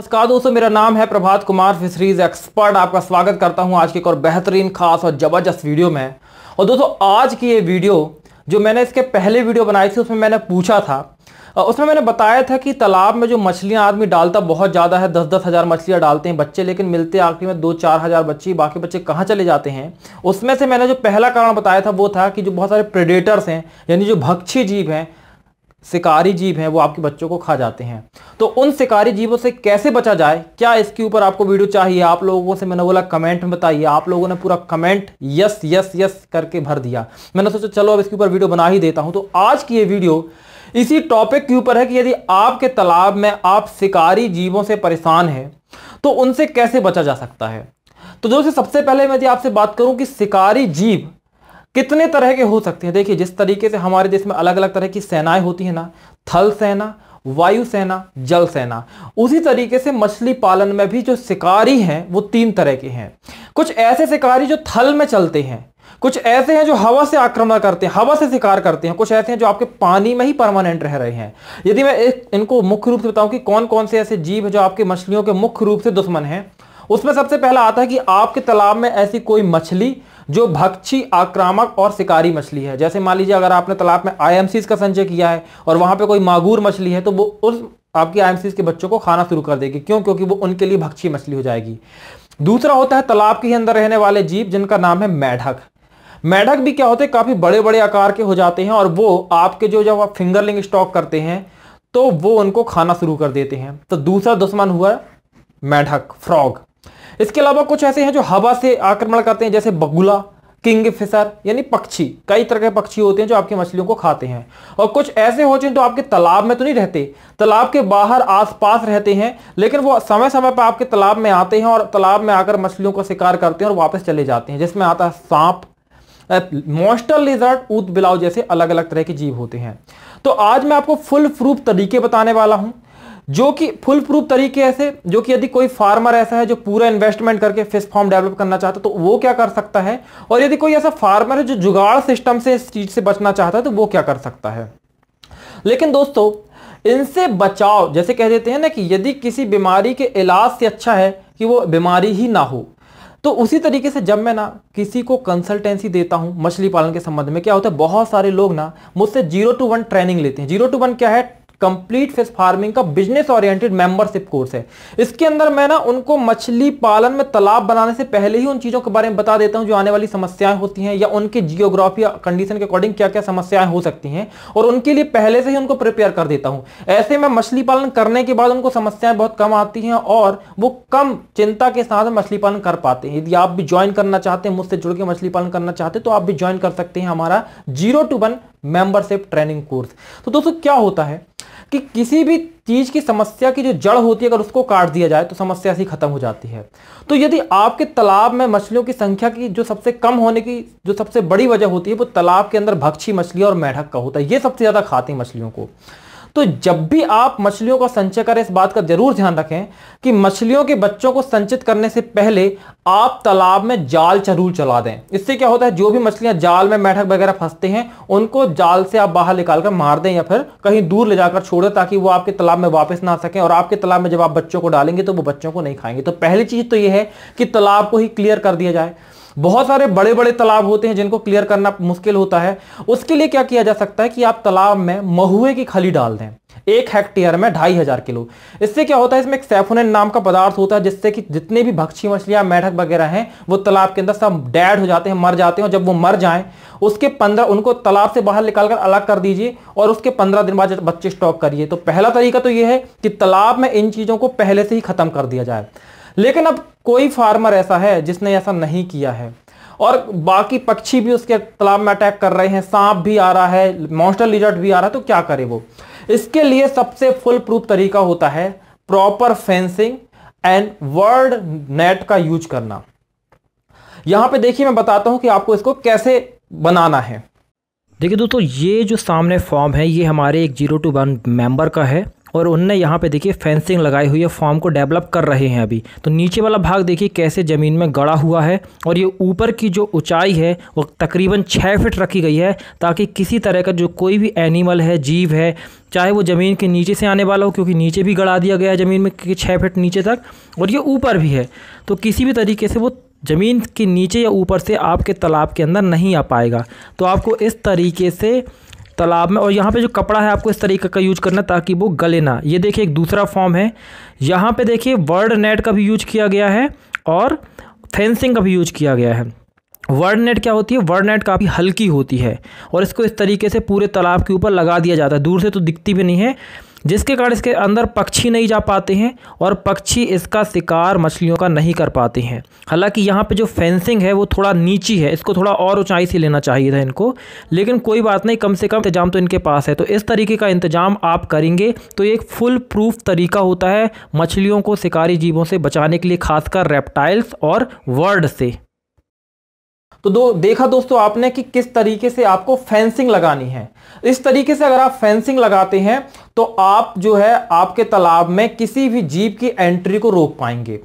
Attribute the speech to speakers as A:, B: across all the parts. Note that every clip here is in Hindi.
A: नमस्कार दोस्तों, मेरा नाम है प्रभात कुमार फिशरीज एक्सपर्ट आपका स्वागत करता हूँ आज की एक और बेहतरीन, खास और ज़बरदस्त वीडियो में। और दोस्तों, आज की ये वीडियो, जो मैंने इसके पहले वीडियो बनाई थी, उसमें मैंने पूछा था। उसमें मैंने बताया था कि तालाब में जो मछलियाँ आदमी डालता, बहुत ज़्यादा है दस दस हज़ार मछलियाँ डालते हैं बच्चे, लेकिन मिलते आखिरी में दो चार हज़ार बच्चे, बाकी बच्चे कहाँ चले जाते हैं? उसमें से मैंने जो पहला कारण बताया था, वो था कि जो बहुत सारे प्रेडेटर्स हैं, यानी जो भक्षी जीव हैं शिकारी जीव हैं, वो आपके बच्चों को खा जाते हैं। तो उन शिकारी जीवों से कैसे बचा जाए? क्या इसके ऊपर आपको वीडियो चाहिए? आप लोगों से मैंने बोला, कमेंट में बताइए। आप लोगों ने पूरा कमेंट यस यस यस करके भर दिया। मैंने सोचा, चलो अब इसके ऊपर वीडियो बना ही देता हूँ। तो आज की ये वीडियो इसी टॉपिक के ऊपर है कि यदि आपके तालाब में आप शिकारी जीवों से परेशान हैं तो उनसे कैसे बचा जा सकता है? तो दोस्तों, सबसे पहले मैं यदि आपसे बात करूँ कि शिकारी जीव कितने तरह के हो सकते हैं? देखिए, जिस तरीके से हमारे देश में अलग अलग तरह की सेनाएँ होती है ना, थल सेना, वायु सेना, जल सेना, उसी तरीके से मछली पालन में भी जो शिकारी हैं, वो तीन तरह के हैं। कुछ ऐसे शिकारी जो थल में चलते हैं, कुछ ऐसे हैं जो हवा से आक्रमण करते हैं, हवा से शिकार करते हैं, कुछ ऐसे हैं जो आपके पानी में ही परमानेंट रह रहे हैं। यदि मैं एक, इनको मुख्य रूप से बताऊँ कि कौन कौन से ऐसे जीव है जो आपके मछलियों के मुख्य रूप से दुश्मन हैं, उसमें सबसे पहला आता है कि आपके तालाब में ऐसी कोई मछली जो भक्षी, आक्रामक और शिकारी मछली है। जैसे मान लीजिए, अगर आपने तालाब में आई का संचय किया है और वहाँ पे कोई मागूर मछली है तो वो उस आपकी आई के बच्चों को खाना शुरू कर देगी। क्यों? क्योंकि वो उनके लिए भक्षी मछली हो जाएगी। दूसरा होता है तालाब के अंदर रहने वाले जीव, जिनका नाम है मेढक। मैढ़क भी क्या होते हैं? काफ़ी बड़े बड़े आकार के हो जाते हैं और वो आपके जो, जब आप फिंगरलिंग स्टॉक करते हैं तो वो उनको खाना शुरू कर देते हैं। तो दूसरा दुश्मन हुआ मैढ़क, फ्रॉग। इसके अलावा कुछ ऐसे हैं जो हवा से आक्रमण करते हैं, जैसे बगुला किंग फिशर यानी पक्षी। कई तरह के पक्षी होते हैं जो आपकी मछलियों को खाते हैं। और कुछ ऐसे होते हैं जो आपके तालाब में तो नहीं रहते, तालाब के बाहर आसपास रहते हैं, लेकिन वो समय समय पर आपके तालाब में आते हैं और तालाब में आकर मछलियों का शिकार करते हैं और वापस चले जाते हैं, जिसमें आता है सांप मॉस्टर लिजर्ट ऊत बिलाव जैसे अलग अलग तरह के जीव होते हैं। तो आज मैं आपको फुल प्रूफ तरीके बताने वाला हूँ। जो कि फुल प्रूफ तरीके से जो कि यदि कोई फार्मर ऐसा है जो पूरा इन्वेस्टमेंट करके फ़िश फार्म डेवलप करना चाहता है तो वो क्या कर सकता है? और यदि कोई ऐसा फार्मर है जो जुगाड़ सिस्टम से इस चीज़ से बचना चाहता है तो वो क्या कर सकता है? लेकिन दोस्तों, इनसे बचाव, जैसे कह देते हैं ना कि यदि किसी बीमारी के इलाज से अच्छा है कि वो बीमारी ही ना हो तो उसी तरीके से जब मैं ना किसी को कंसल्टेंसी देता हूँ, मछली पालन के संबंध में, क्या होता है, बहुत सारे लोग ना मुझसे ज़ीरो टू वन ट्रेनिंग लेते हैं। ज़ीरो टू वन क्या है? कंप्लीट फ़िश फ़ार्मिंग का बिज़नेस ओरिएंटेड मेंबरशिप कोर्स है। इसके अंदर मैं ना उनको मछली पालन में तालाब बनाने से पहले ही उन चीज़ों के बारे में बता देता हूँ जो आने वाली समस्याएँ होती हैं या उनके जियोग्राफी कंडीशन के अकॉर्डिंग क्या क्या समस्याएँ हो सकती हैं और उनके लिए पहले से ही उनको प्रिपेयर कर देता हूँ। ऐसे में मछली पालन करने के बाद उनको समस्याएँ बहुत कम आती हैं और वो कम चिंता के साथ मछली पालन कर पाते हैं। यदि आप भी ज्वाइन करना चाहते हैं, मुझसे जुड़ के मछली पालन करना चाहते हैं तो आप भी ज्वाइन कर सकते हैं हमारा zero two one membership training course तो दोस्तों, क्या होता है? कि किसी भी चीज़ की समस्या की जो जड़ होती है, अगर उसको काट दिया जाए तो समस्या ऐसी खत्म हो जाती है। तो यदि आपके तालाब में मछलियों की संख्या की जो सबसे कम होने की, जो सबसे बड़ी वजह होती है, वो तालाब के अंदर भक्षी मछली और मेढक का होता है। ये सबसे ज़्यादा खाती मछलियों को। तो जब भी आप मछलियों का संचय करें, इस बात का ज़रूर ध्यान रखें कि मछलियों के बच्चों को संचित करने से पहले आप तालाब में जाल ज़रूर चला दें। इससे क्या होता है, जो भी मछलियाँ जाल में मैठक वगैरह फंसते हैं, उनको जाल से आप बाहर निकालकर मार दें या फिर कहीं दूर ले जाकर छोड़ दें ताकि वो आपके तालाब में वापस ना सकें और आपके तालाब में जब आप बच्चों को डालेंगे तो वो बच्चों को नहीं खाएँगे। तो पहली चीज़ तो ये है कि तालाब को ही क्लियर कर दिया जाए। बहुत सारे बड़े बड़े तालाब होते हैं जिनको क्लियर करना मुश्किल होता है। उसके लिए क्या किया जा सकता है कि आप तालाब में महुए की खली डाल दें। एक हेक्टेयर में ढाई हज़ार किलो। इससे क्या होता है, इसमें एक सैफोनिन नाम का पदार्थ होता है, जिससे कि जितने भी भक्षी, मछलियाँ, मेढक वगैरह हैं, वो तालाब के अंदर सब डेड हो जाते हैं, मर जाते हैं और जब वो मर जाएँ, उसके पंद्रह, उनको तालाब से बाहर निकालकर अलग कर दीजिए और उसके पंद्रह दिन बाद बच्चे स्टॉक करिए। तो पहला तरीका तो यह है कि तालाब में इन चीज़ों को पहले से ही खत्म कर दिया जाए। लेकिन अब कोई फार्मर ऐसा है जिसने ऐसा नहीं किया है। और बाकी पक्षी भी उसके तालाब में अटैक कर रहे हैं, सांप भी आ रहा है मॉन्स्टर लिजर्ट भी आ रहा है तो क्या करे वो? इसके लिए सबसे फुल प्रूफ तरीका होता है proper fencing and bird net का यूज़ करना। यहाँ पे देखिए मैं बताता हूँ कि आपको इसको कैसे बनाना है।
B: देखिए दोस्तों, ये जो सामने फॉर्म है, ये हमारे एक ज़ीरो टू वन मेंबर का है।
A: और उनने यहाँ पे देखिए फेंसिंग लगाई हुई है फॉर्म को डेवलप कर रहे हैं अभी। तो नीचे वाला भाग देखिए कैसे ज़मीन में गड़ा हुआ है और ये ऊपर की जो ऊंचाई है, वो तकरीबन छः फिट रखी गई है ताकि किसी तरह का जो कोई भी एनिमल है, जीव है, चाहे वो ज़मीन के नीचे से आने वाला हो, क्योंकि नीचे भी गड़ा दिया गया है ज़मीन में छः फिट नीचे तक, और ये ऊपर भी है। तो किसी भी तरीके से वो ज़मीन के नीचे या ऊपर से आपके तालाब के अंदर नहीं आ पाएगा। तो आपको इस तरीके से तालाब में और यहाँ पे जो कपड़ा है आपको इस तरीके का यूज़ करना ताकि वो गले ना। ये देखिए एक दूसरा फॉर्म है। यहाँ पे देखिए वर्ड नेट का भी यूज़ किया गया है और फेंसिंग का भी यूज़ किया गया है। वर्ड नेट क्या होती है? वर्ड नेट काफ़ी हल्की होती है और इसको इस तरीके से पूरे तालाब के ऊपर लगा दिया जाता है। दूर से तो दिखती भी नहीं है जिसके कारण इसके अंदर पक्षी नहीं जा पाते हैं और पक्षी इसका शिकार मछलियों का नहीं कर पाते हैं। हालाँकि यहाँ पे जो फेंसिंग है वो थोड़ा नीची है, इसको थोड़ा और ऊंचाई से लेना चाहिए था इनको। लेकिन कोई बात नहीं, कम से कम इंतज़ाम तो इनके पास है। तो इस तरीके का इंतज़ाम आप करेंगे तो एक फुल प्रूफ तरीका होता है मछलियों को शिकारी जीवों से बचाने के लिए, खासकर रेप्टाइल्स और वर्ड से। तो दो, देखा दोस्तों आपने कि किस तरीके से आपको फेंसिंग लगानी है। इस तरीके से अगर आप फेंसिंग लगाते हैं तो आप जो है, आपके तालाब में किसी भी जीव की एंट्री को रोक पाएँगे।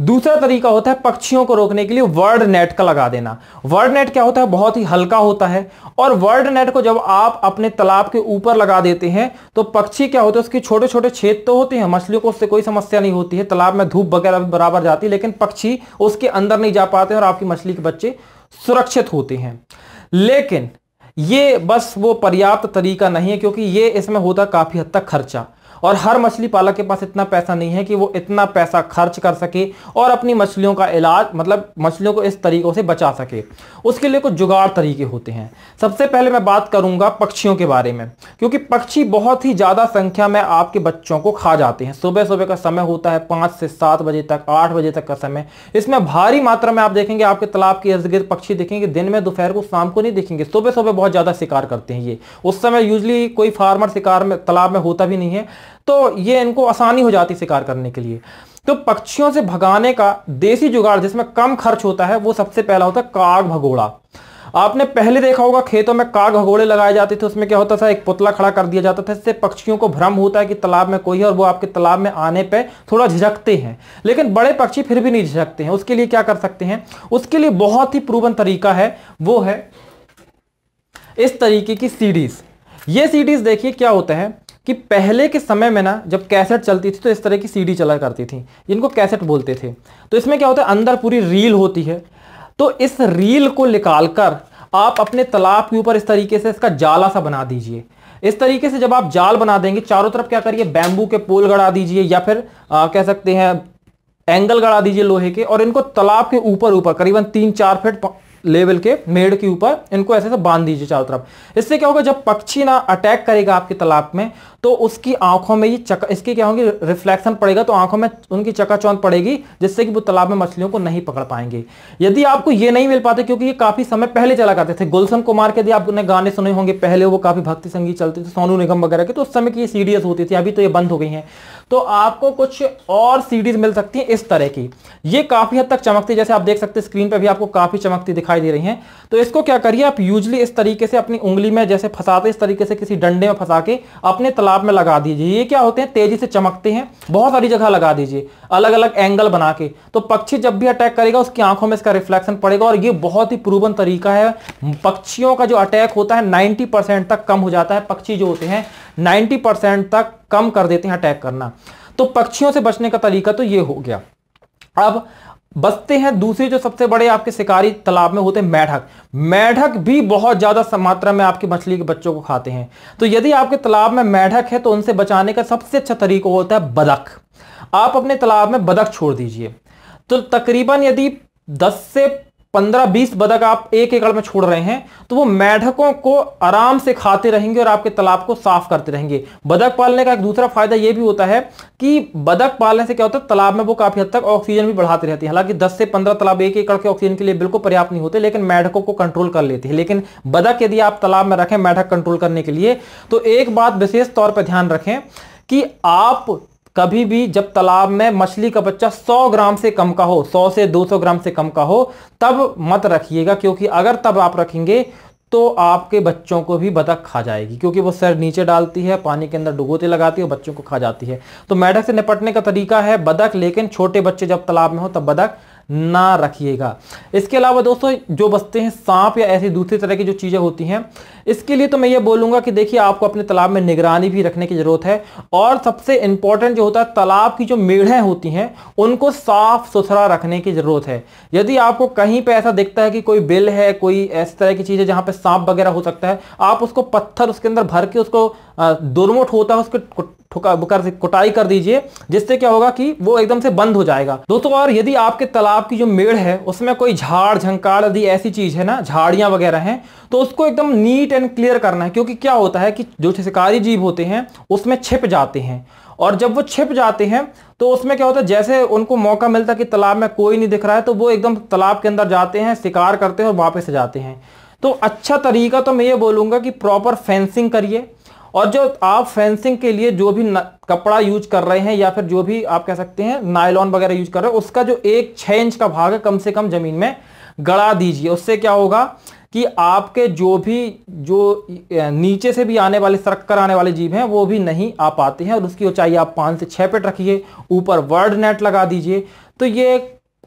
A: दूसरा तरीका होता है पक्षियों को रोकने के लिए वर्ड नेट का लगा देना। वर्ड नेट क्या होता है? बहुत ही हल्का होता है। और वर्ड नेट को जब आप अपने तालाब के ऊपर लगा देते हैं तो पक्षी क्या होते हैं? उसके छोटे छोटे छेद तो होते हैं, मछलियों को उससे कोई समस्या नहीं होती है। तालाब में धूप वगैरह बराबर जाती है, लेकिन पक्षी उसके अंदर नहीं जा पाते और आपकी मछली के बच्चे सुरक्षित होते हैं। लेकिन ये बस वो पर्याप्त तरीका नहीं है, क्योंकि ये इसमें होता काफ़ी हद तक खर्चा। और हर मछली पालक के पास इतना पैसा नहीं है कि वो इतना पैसा खर्च कर सके और अपनी मछलियों का इलाज मतलब मछलियों को इस तरीकों से बचा सके। उसके लिए कुछ जुगाड़ तरीके होते हैं। सबसे पहले मैं बात करूँगा पक्षियों के बारे में, क्योंकि पक्षी बहुत ही ज़्यादा संख्या में आपके बच्चों को खा जाते हैं। सुबह सुबह का समय होता है पाँच से सात बजे तक, आठ बजे तक का समय। इसमें भारी मात्रा में आप देखेंगे, आपके तालाब के इर्द गिर्द पक्षी देखेंगे, दिन में दोपहर को शाम को नहीं देखेंगे। सुबह सुबह बहुत ज़्यादा शिकार करते हैं ये। उस समय यूजली कोई फार्मर शिकार में, तालाब में होता भी नहीं है। तो ये इनको आसानी हो जाती शिकार करने के लिए। तो पक्षियों से भगाने का देसी जुगाड़ जिसमें कम खर्च होता है, वो सबसे पहला होता है काग भगोड़ा। आपने पहले देखा होगा, खेतों में काग भगोड़े लगाए जाते थे, उसमें क्या होता था, एक पुतला खड़ा कर दिया जाता था इससे पक्षियों को भ्रम होता है कि तालाब में कोई है और वो आपके तालाब में आने पे थोड़ा झिझकते हैं। लेकिन बड़े पक्षी फिर भी नहीं झिझकते हैं। उसके लिए क्या कर सकते हैं? उसके लिए बहुत ही प्रूवन तरीका है, वो है इस तरीके की सीडीज। ये सीडीज देखिए क्या होता है। कि पहले के समय में ना जब कैसेट चलती थी तो इस तरह की सीडी चला करती थी। इनको कैसेट बोलते थे। तो इसमें क्या होता है? अंदर पूरी रील होती है। तो इस रील को निकाल कर आप अपने तालाब के ऊपर इस तरीके से इसका जाला सा बना दीजिए। इस तरीके से जब आप जाल बना देंगे चारों तरफ़ क्या करिए? बैम्बू के पोल गड़ा दीजिए या फिर आ, कह सकते हैं एंगल गड़ा दीजिए लोहे के और इनको तालाब के ऊपर ऊपर करीबन तीन चार फीट लेवल के मेड़ के ऊपर इनको ऐसे से बाँध दीजिए चारों तरफ़। इससे क्या होगा, जब पक्षी ना अटैक करेगा आपके तालाब में तो उसकी आँखों में ये चका, इसकी क्या होगी रिफ्लेक्शन पड़ेगा तो आँखों में उनकी चकाचौंध पड़ेगी, जिससे कि वो तालाब में मछलियों को नहीं पकड़ पाएँगे। यदि आपको ये नहीं मिल पाते, क्योंकि ये काफ़ी समय पहले चला करते थे, गुलशन कुमार के यदि आपने गाने सुने होंगे, पहले वो काफ़ी भक्ति संगीत चलते थे, सोनू निगम वगैरह के तो उस समय की ये सीडीएस होती थी, अभी तो ये बंद हो गई है। तो आपको कुछ और सीडीज मिल सकती है इस तरह की। ये काफ़ी हद तक चमकती जैसे आप देख सकते हैं, स्क्रीन पर भी आपको काफ़ी चमकती दिखाई दे रही है। तो इसको क्या करिए, आप यूजली इस तरीके से अपनी उंगली में जैसे फंसाते, इस तरीके से किसी डंडे में फंसा के अपने तालाब में लगा दीजिए। ये क्या होते हैं? तेज़ी से चमकते हैं। बहुत सारी जगह लगा दीजिए। अलग अलग एंगल बना के। तो पक्षी जब भी अटैक करेगा, उसकी आँखों में इसका रिफ्लेक्शन पड़ेगा और ये बहुत ही प्रूवन तरीका है। पक्षियों का जो अटैक होता है नाइनटी तक कम हो जाता है। पक्षी जो होते हैं नाइनटी तक कम कर देते हैं अटैक करना। तो पक्षियों से बचने का तरीका तो ये हो गया। अब बचते हैं दूसरे जो सबसे बड़े आपके शिकारी तालाब में होते हैं मैढ़क। मैढ़क भी बहुत ज़्यादा मात्रा में आपकी मछली के बच्चों को खाते हैं। तो यदि आपके तालाब में मैढ़क है तो उनसे बचाने का सबसे अच्छा तरीका होता है बदक। आप अपने तालाब में बदक छोड़ दीजिए। तो तकरीबन यदि 10 से पंद्रह बीस बदक आप एक एकड़ में छोड़ रहे हैं तो वो मेढकों को आराम से खाते रहेंगे और आपके तालाब को साफ़ करते रहेंगे। बदक पालने का एक दूसरा फ़ायदा ये भी होता है कि बदक पालने से क्या होता है, तालाब में वो काफ़ी हद तक ऑक्सीजन भी बढ़ाती रहती है। हालाँकि 10 से 15 तालाब एक एकड़ के ऑक्सीजन के लिए बिल्कुल पर्याप्त नहीं होते, लेकिन मेढकों को कंट्रोल कर लेते हैं। लेकिन बदक यदि आप तालाब में रखें मेढक कंट्रोल करने के लिए तो एक बात विशेष तौर पर ध्यान रखें कि आप कभी भी जब तालाब में मछली का बच्चा 100 ग्राम से कम का हो 100 से 200 ग्राम से कम का हो, तब मत रखिएगा, क्योंकि अगर तब आप रखेंगे तो आपके बच्चों को भी बतख खा जाएगी, क्योंकि वो सर नीचे डालती है, पानी के अंदर डुबोते लगाती है और बच्चों को खा जाती है। तो मैडक से निपटने का तरीका है बदक लेकिन छोटे बच्चे जब तालाब में हो, तब बदक ना रखिएगा। इसके अलावा दोस्तों, जो बचते हैं सांप या ऐसी दूसरी तरह की जो चीज़ें होती हैं इसके लिए तो मैं ये बोलूँगा कि देखिए, आपको अपने तालाब में निगरानी भी रखने की ज़रूरत है। और सबसे इंपॉर्टेंट जो होता है, तालाब की जो मेढ़ें होती हैं, उनको साफ़ सुथरा रखने की ज़रूरत है। यदि आपको कहीं पे ऐसा दिखता है कि कोई बिल है, कोई ऐसी तरह की चीज़ है जहाँ पे सांप वगैरह हो सकता है, आप उसको पत्थर उसके अंदर भर के उसको दुर्मुठ होता है, उसको कर, कुटाई कर दीजिए, जिससे क्या होगा कि वो एकदम से बंद हो जाएगा। दोस्तों, और यदि आपके तालाब की जो मेड़ है, उसमें कोई झाड़, झंकार, यदि ऐसी चीज़ है ना, झाड़ियाँ वगैरह हैं तो उसको एकदम नीट एंड क्लियर करना है, क्योंकि क्या होता है कि जो शिकारी जीव होते हैं, उसमें छिप जाते हैं। और जब वो छिप जाते हैं तो उसमें क्या होता है, जैसे उनको मौका मिलता है कि तालाब में कोई नहीं दिख रहा है तो वो एकदम तालाब के अंदर जाते हैं, शिकार करते हैं और वापस जाते हैं। तो अच्छा तरीका तो मैं ये बोलूँगा कि प्रॉपर फेंसिंग करिए। और जो आप फेंसिंग के लिए जो भी कपड़ा यूज़ कर रहे हैं या फिर जो भी आप कह सकते हैं नायलॉन वगैरह यूज़ कर रहे हैं, उसका जो एक छह इंच का भाग है, कम से कम ज़मीन में, गड़ा दीजिए। उससे क्या होगा कि आपके जो भी, जो नीचे से भी आने वाले सड़क कर आने वाले जीव हैं, वो भी नहीं आ पाते हैं। और उसकी ऊंचाई आप पाँच से छः फीट रखिए, ऊपर वर्ड नेट लगा दीजिए। तो ये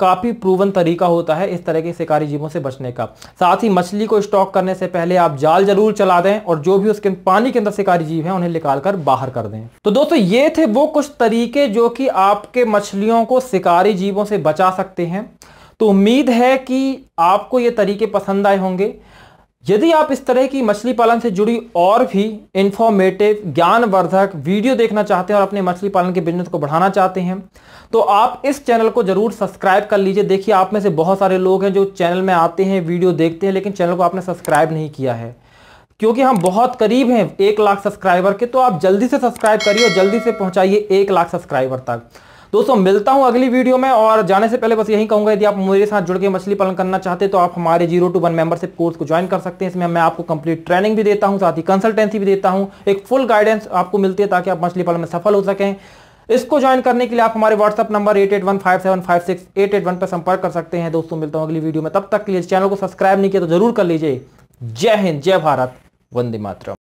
A: काफ़ी प्रूवन तरीका होता है इस तरह के शिकारी जीवों से बचने का। साथ ही मछली को स्टॉक करने से पहले आप जाल ज़रूर चला दें और जो भी उसके पानी के अंदर शिकारी जीव हैं, उन्हें निकाल कर बाहर कर दें। तो दोस्तों, ये थे वो कुछ तरीके जो कि आपके मछलियों को शिकारी जीवों से बचा सकते हैं। तो उम्मीद है कि आपको ये तरीके पसंद आए होंगे। यदि आप इस तरह की मछली पालन से जुड़ी और भी इंफॉर्मेटिव ज्ञानवर्धक वीडियो देखना चाहते हैं और अपने मछली पालन के बिज़नेस को बढ़ाना चाहते हैं तो आप इस चैनल को ज़रूर सब्सक्राइब कर लीजिए। देखिए, आप में से बहुत सारे लोग हैं जो चैनल में आते हैं, वीडियो देखते हैं, लेकिन चैनल को आपने सब्सक्राइब नहीं किया है। क्योंकि हम बहुत करीब हैं एक लाख सब्सक्राइबर के तो आप जल्दी से सब्सक्राइब करिए और जल्दी से पहुंचाइए एक लाख सब्सक्राइबर तक। दोस्तों, मिलता हूँ अगली वीडियो में और जाने से पहले बस यही कहूँगा, यदि आप मेरे साथ जुड़ के मछली पालन करना चाहते तो आप हमारे zero two one membership course को ज्वाइन कर सकते हैं। इसमें मैं आपको कंप्लीट ट्रेनिंग भी देता हूँ, साथ ही कंसल्टेंसी भी देता हूँ। एक फुल गाइडेंस आपको मिलती है ताकि आप मछली पालन में सफल हो सकें। इसको ज्वाइन करने के लिए आप हमारे WhatsApp number eight eight one five seven five six, eight eight one पर संपर्क कर सकते हैं। दोस्तों, मिलता हूँ अगली वीडियो में। तब तक के लिए चैनल को सब्सक्राइब नहीं किया तो ज़रूर कर लीजिए। जय हिंद, जय भारत, वंदे मातरम।